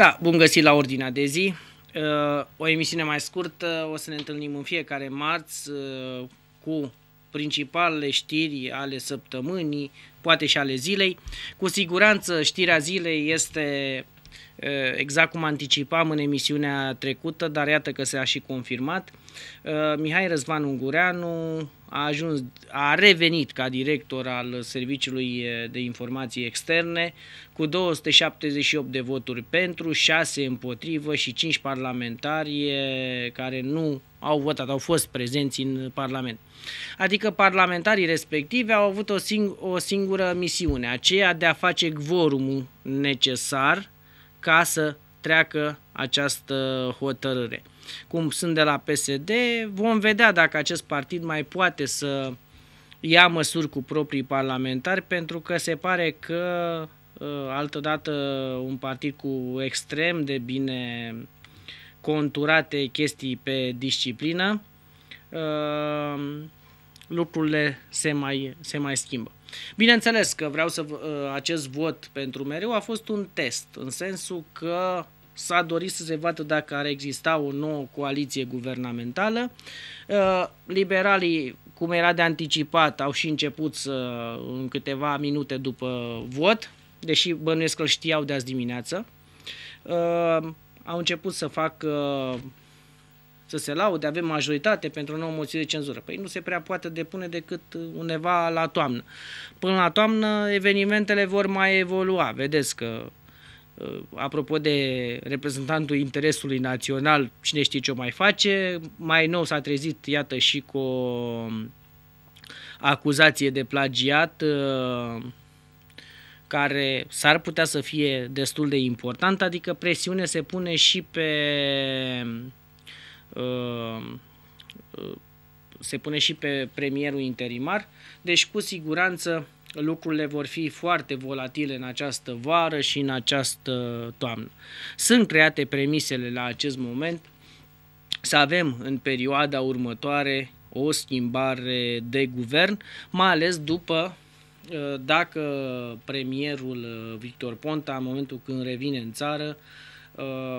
Da, bun găsit la ordinea de zi. Uh, o emisiune mai scurtă, o să ne întâlnim în fiecare marți uh, cu principalele știri ale săptămânii, poate și ale zilei. Cu siguranță știrea zilei este uh, exact cum anticipam în emisiunea trecută, dar iată că s-a și confirmat. Mihai Răzvan Ungureanu a ajuns, a revenit ca director al Serviciului de Informații Externe cu 278 de voturi pentru, 6 împotrivă și 5 parlamentari care nu au votat, au fost prezenți în Parlament. Adică parlamentarii respectivi au avut o, sing- o singură misiune, aceea de a face gvorumul necesar ca să treacă această hotărâre cum sunt de la PSD, vom vedea dacă acest partid mai poate să ia măsuri cu proprii parlamentari, pentru că se pare că uh, altădată un partid cu extrem de bine conturate chestii pe disciplină, uh, lucrurile se mai, se mai schimbă. Bineînțeles că vreau să uh, acest vot pentru mereu a fost un test, în sensul că s-a dorit să se vadă dacă ar exista o nouă coaliție guvernamentală. Uh, liberalii, cum era de anticipat, au și început să, în câteva minute după vot, deși bănuiesc că îl știau de azi dimineață, uh, au început să facă să se laude, avem majoritate pentru o nouă moțiune de cenzură. Păi nu se prea poate depune decât undeva la toamnă. Până la toamnă evenimentele vor mai evolua. Vedeți că Uh, apropo de reprezentantul interesului național, cine știe ce o mai face, mai nou s-a trezit, iată, și cu o acuzație de plagiat uh, care s-ar putea să fie destul de important, adică presiune se pune și pe uh, se pune și pe premierul interimar, deci cu siguranță lucrurile vor fi foarte volatile în această vară și în această toamnă. Sunt create premisele la acest moment să avem în perioada următoare o schimbare de guvern, mai ales după uh, dacă premierul uh, Victor Ponta, în momentul când revine în țară, uh,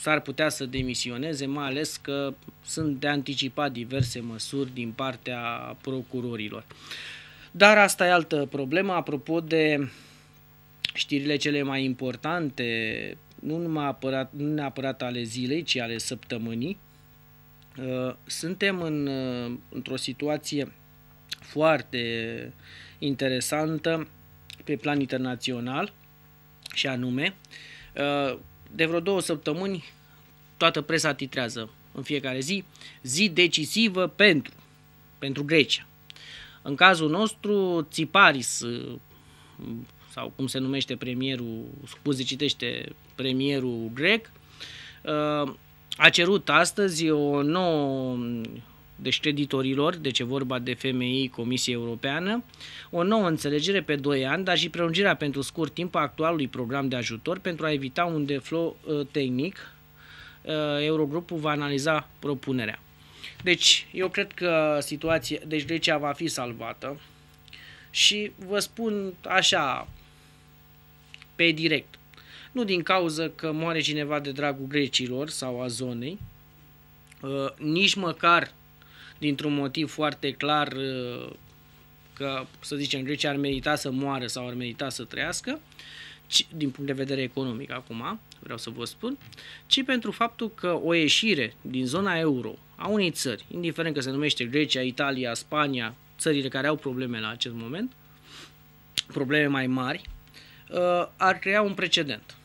s-ar putea să demisioneze, mai ales că sunt de anticipat diverse măsuri din partea procurorilor. Dar asta e altă problemă. Apropo de știrile cele mai importante, nu numai apărat, nu neapărat ale zilei, ci ale săptămânii, uh, suntem în, uh, într-o situație foarte interesantă pe plan internațional și anume, uh, de vreo două săptămâni toată presa titrează în fiecare zi, zi decisivă pentru, pentru Grecia. În cazul nostru, Țiparis, sau cum se numește premierul, cum se citește premierul grec, a cerut astăzi o nouă deci creditorilor, deci e vorba de FMI, Comisia Europeană, o nouă înțelegere pe 2 ani, dar și prelungirea pentru scurt timp a actualului program de ajutor pentru a evita un deflo uh, tehnic. Uh, Eurogrupul va analiza propunerea. Deci, eu cred că situația, deci Grecia va fi salvată și vă spun așa, pe direct, nu din cauza că moare cineva de dragul grecilor sau a zonei, uh, nici măcar dintr-un motiv foarte clar uh, că, să zicem, Grecia ar merita să moară sau ar merita să trăiască, ci, din punct de vedere economic acum, vreau să vă spun, ci pentru faptul că o ieșire din zona euro a unei țări, indiferent că se numește Grecia, Italia, Spania, țările care au probleme la acest moment, probleme mai mari, uh, ar crea un precedent.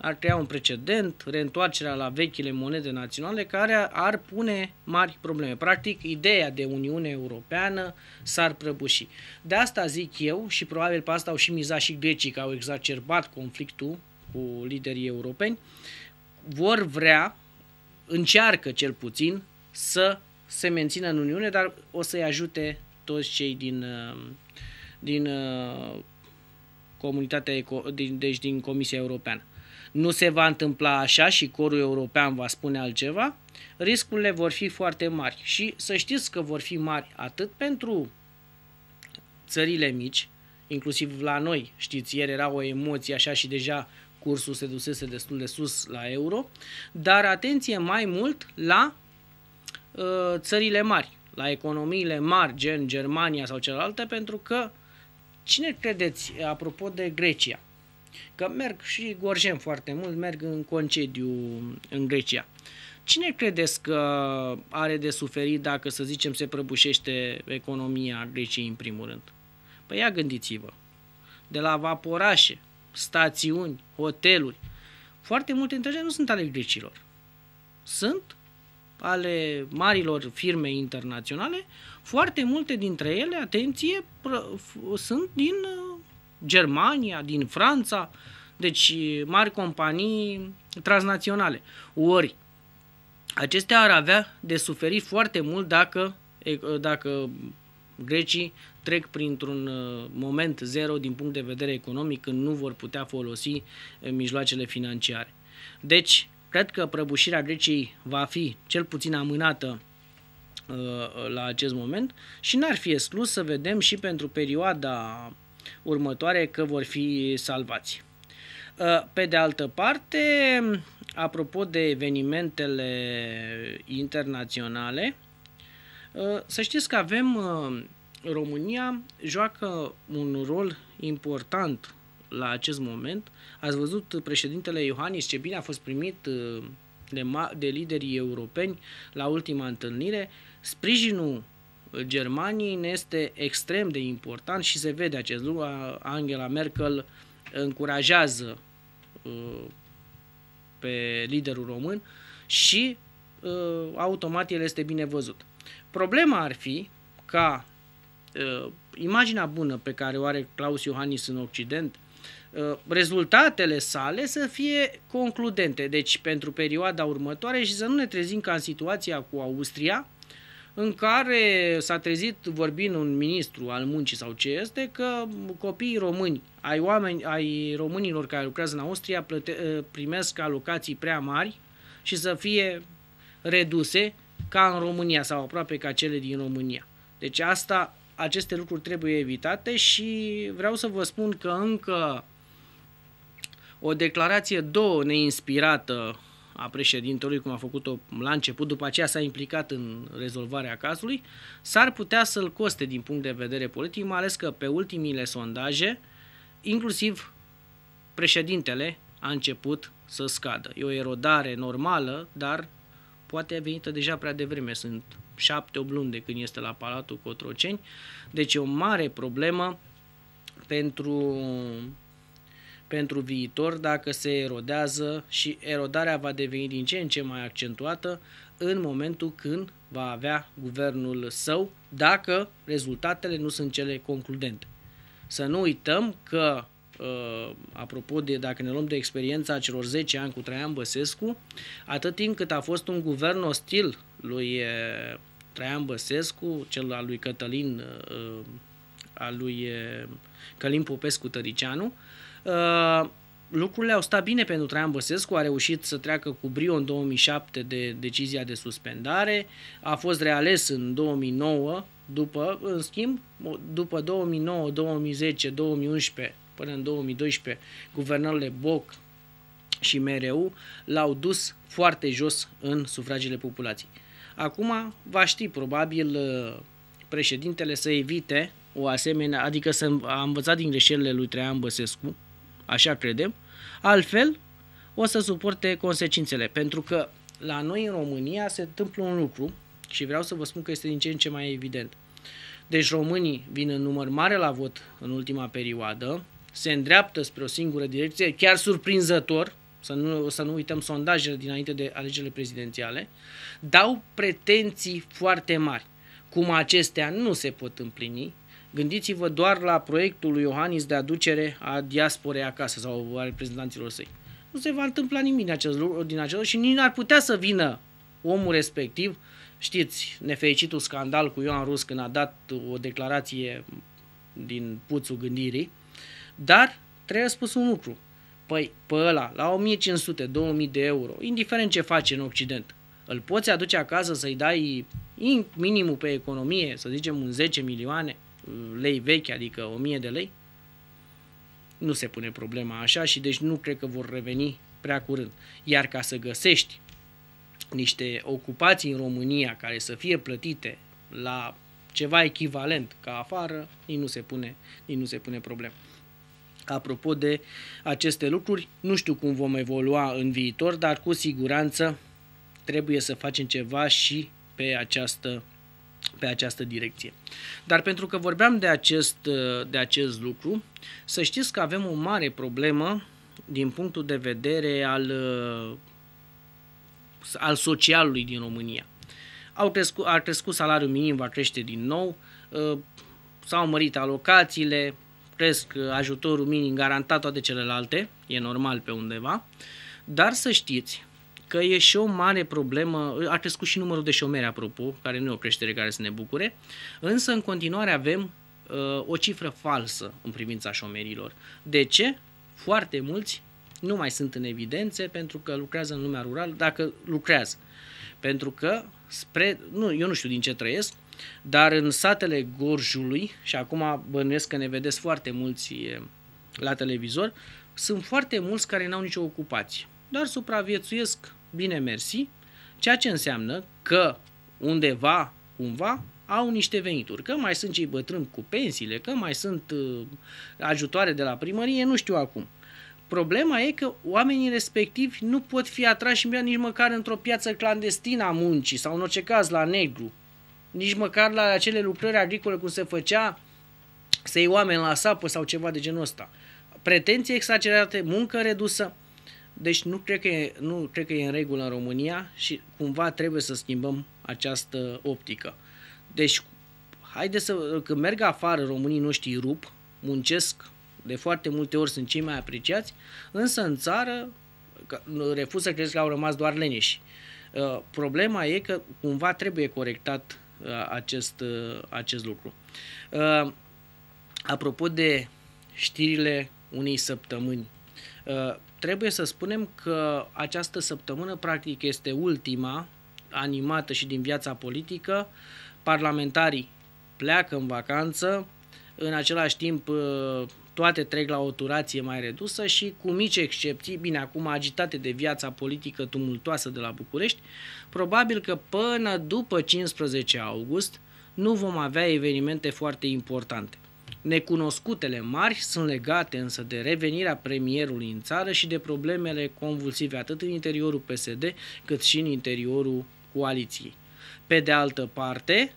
Ar crea un precedent, reîntoarcerea la vechile monede naționale care ar pune mari probleme. Practic, ideea de Uniune Europeană s-ar prăbuși. De asta zic eu și probabil pe asta au și mizat și grecii că au exacerbat conflictul cu liderii europeni, vor vrea, încearcă cel puțin, să se mențină în Uniune, dar o să-i ajute toți cei din, uh, din uh, comunitatea, din, deci din Comisia Europeană. Nu se va întâmpla așa și corul european va spune altceva, riscurile vor fi foarte mari. Și să știți că vor fi mari atât pentru țările mici, inclusiv la noi, știți, ieri era o emoție așa și deja cursul se dusese destul de sus la euro, dar atenție mai mult la uh, țările mari, la economiile mari, gen Germania sau celelalte, pentru că cine credeți, apropo de Grecia, că merg și Gorjen foarte mult, merg în concediu în Grecia. Cine credeți că are de suferit dacă, să zicem, se prăbușește economia Greciei în primul rând? Păi ia gândiți-vă. De la vaporașe, stațiuni, hoteluri, foarte multe dintre ele nu sunt ale grecilor. Sunt ale marilor firme internaționale, foarte multe dintre ele, atenție, sunt din uh, Germania, din Franța, deci mari companii transnaționale. Ori acestea ar avea de suferit foarte mult dacă, dacă grecii trec printr-un uh, moment zero din punct de vedere economic când nu vor putea folosi uh, mijloacele financiare. Deci, cred că prăbușirea Greciei va fi cel puțin amânată uh, la acest moment și n-ar fi exclus să vedem și pentru perioada următoare că vor fi salvați. Pe de altă parte, apropo de evenimentele internaționale, să știți că avem, România joacă un rol important la acest moment. Ați văzut președintele Iohannis ce bine a fost primit de, de liderii europeni la ultima întâlnire. Sprijinul Germaniei ne este extrem de important și se vede acest lucru. Angela Merkel încurajează pe liderul român și uh, automat el este bine văzut. Problema ar fi ca uh, imaginea bună pe care o are Claus Iohannis în Occident, uh, rezultatele sale să fie concludente, deci pentru perioada următoare și să nu ne trezim ca în situația cu Austria, în care s-a trezit vorbind un ministru al muncii sau ce este, că copiii români, ai, oameni, ai românilor care lucrează în Austria plăte, ă, primesc alocații prea mari și să fie reduse ca în România sau aproape ca cele din România. Deci asta, aceste lucruri trebuie evitate și vreau să vă spun că încă o declarație două neinspirată a președintelui, cum a făcut-o la început, după aceea s-a implicat în rezolvarea cazului, s-ar putea să-l coste din punct de vedere politic, mai ales că pe ultimile sondaje, inclusiv președintele a început să scadă. E o erodare normală, dar poate venită deja prea devreme. Sunt șapte-opt luni de când este la Palatul Cotroceni, deci e o mare problemă pentru pentru viitor dacă se erodează și erodarea va deveni din ce în ce mai accentuată în momentul când va avea guvernul său, dacă rezultatele nu sunt cele concludente. Să nu uităm că, uh, apropo de dacă ne luăm de experiența celor 10 ani cu Traian Băsescu, atât timp cât a fost un guvern ostil lui uh, Traian Băsescu, cel al lui Cătălin, uh, al lui Călin Popescu Tăricianu, Uh, lucrurile au stat bine pentru Traian Băsescu, a reușit să treacă cu brio în 2007 de decizia de suspendare, a fost reales în 2009, după, în schimb, după 2009, 2010, 2011 până în 2012, guvernările Boc și MRU l-au dus foarte jos în sufragiile populației. Acum va ști probabil uh, președintele să evite o asemenea, adică să a învățat din greșelile lui Traian Băsescu, așa credem, altfel o să suporte consecințele, pentru că la noi în România se întâmplă un lucru și vreau să vă spun că este din ce în ce mai evident. Deci românii vin în număr mare la vot în ultima perioadă, se îndreaptă spre o singură direcție, chiar surprinzător, să nu, să nu uităm sondajele dinainte de alegerile prezidențiale, dau pretenții foarte mari. Cum acestea nu se pot împlini, Gândiți-vă doar la proiectul lui Iohannis de aducere a diasporei acasă sau a reprezentanților săi. Nu se va întâmpla nimic din acest lucru, din acest lucru și nici n-ar putea să vină omul respectiv. Știți, nefericitul scandal cu Ioan Rus când a dat o declarație din puțul gândirii, dar trebuie spus un lucru. Păi, pe ăla, la 1500-2000 de euro, indiferent ce face în Occident, îl poți aduce acasă să-i dai minimul pe economie, să zicem un 10 milioane, lei vechi, adică 1000 de lei? nu se pune problema așa și deci nu cred că vor reveni prea curând. Iar ca să găsești niște ocupații în România care să fie plătite la ceva echivalent ca afară, nici nu se pune, nici nu se pune problemă. Apropo de aceste lucruri, nu știu cum vom evolua în viitor, dar cu siguranță trebuie să facem ceva și pe această, pe această direcție. Dar pentru că vorbeam de acest, de acest lucru, să știți că avem o mare problemă din punctul de vedere al, al socialului din România. Au crescut, a crescut salariul minim, va crește din nou, s-au mărit alocațiile, cresc ajutorul minim garantat toate celelalte, e normal pe undeva, dar să știți că e și o mare problemă, a crescut și numărul de șomeri, apropo, care nu e o creștere care să ne bucure, însă în continuare avem uh, o cifră falsă în privința șomerilor. De ce? Foarte mulți nu mai sunt în evidențe pentru că lucrează în lumea rurală, dacă lucrează. Pentru că, spre, nu, eu nu știu din ce trăiesc, dar în satele Gorjului, și acum bănuiesc că ne vedeți foarte mulți la televizor, sunt foarte mulți care n-au nicio ocupație, doar supraviețuiesc bine mersi, ceea ce înseamnă că undeva, cumva, au niște venituri. Că mai sunt cei bătrâni cu pensiile, că mai sunt uh, ajutoare de la primărie, nu știu acum. Problema e că oamenii respectivi nu pot fi atrași nici măcar într-o piață clandestină a muncii sau în orice caz la negru nici măcar la acele lucrări agricole cum se făcea să iei oameni la sapă sau ceva de genul ăsta. Pretenții exagerate, muncă redusă. Deci nu cred, că e, nu cred că e în regulă în România și cumva trebuie să schimbăm această optică. Deci, haide să, când merg afară, românii noștri rup, muncesc, de foarte multe ori sunt cei mai apreciați, însă în țară refuz să crezi că au rămas doar leneși. Uh, problema e că cumva trebuie corectat acest, acest lucru. Apropo de știrile unei săptămâni, trebuie să spunem că această săptămână practic este ultima animată și din viața politică. Parlamentarii pleacă în vacanță, în același timp toate trec la o turație mai redusă și cu mici excepții, bine, acum agitate de viața politică tumultoasă de la București, probabil că până după 15 august nu vom avea evenimente foarte importante. Necunoscutele mari sunt legate însă de revenirea premierului în țară și de problemele convulsive atât în interiorul PSD cât și în interiorul coaliției. Pe de altă parte,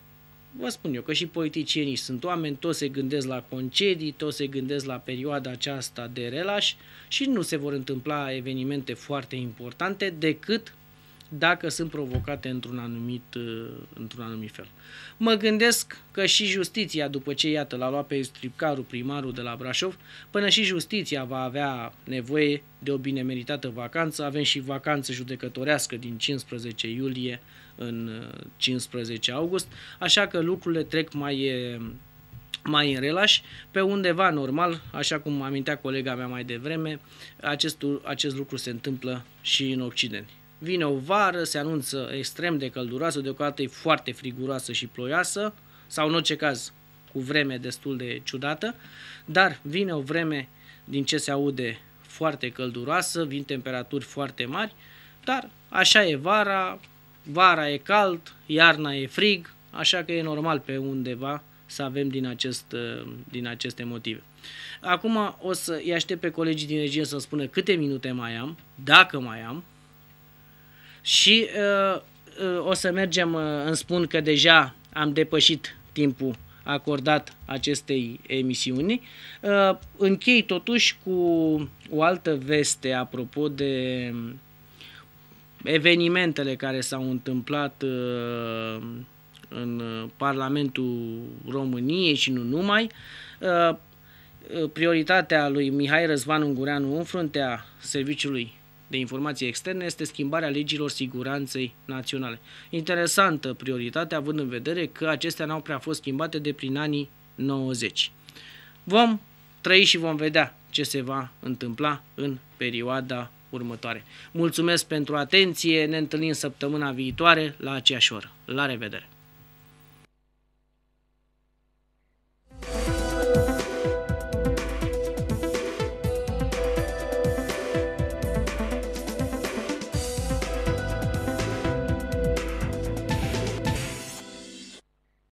vă spun eu că și politicienii sunt oameni, toți se gândesc la concedii, toți se gândesc la perioada aceasta de relaș și nu se vor întâmpla evenimente foarte importante decât dacă sunt provocate într-un anumit, uh, într-un anumit fel. Mă gândesc că și justiția, după ce, iată, l-a luat pe stripcarul primarul de la Brașov, până și justiția va avea nevoie de o bine meritată vacanță. Avem și vacanță judecătorească din 15 iulie în 15 uh, august, așa că lucrurile trec mai, mai în relaș, pe undeva normal, așa cum amintea colega mea mai devreme, acest, acest lucru se întâmplă și în Occident. Vine o vară, se anunță extrem de călduroasă, deocamdată e foarte friguroasă și ploioasă, sau în orice caz cu vreme destul de ciudată, dar vine o vreme din ce se aude foarte călduroasă, vin temperaturi foarte mari, dar așa e vara, vara e cald, iarna e frig, așa că e normal pe undeva să avem din, acest, din aceste motive. Acum o să îi aștept pe colegii din regie să spună câte minute mai am, dacă mai am, și uh, uh, o să mergem, uh, îmi spun că deja am depășit timpul acordat acestei emisiuni. Uh, închei totuși cu o altă veste apropo de evenimentele care s-au întâmplat uh, în Parlamentul României și nu numai. Uh, prioritatea lui Mihai Răzvan Ungureanu în fruntea Serviciului de Informații Externe este schimbarea legilor siguranței naționale. Interesantă prioritate, având în vedere că acestea n-au prea fost schimbate de prin anii 90. Vom trăi și vom vedea ce se va întâmpla în perioada următoare. Mulțumesc pentru atenție, ne întâlnim săptămâna viitoare la aceeași oră. La revedere!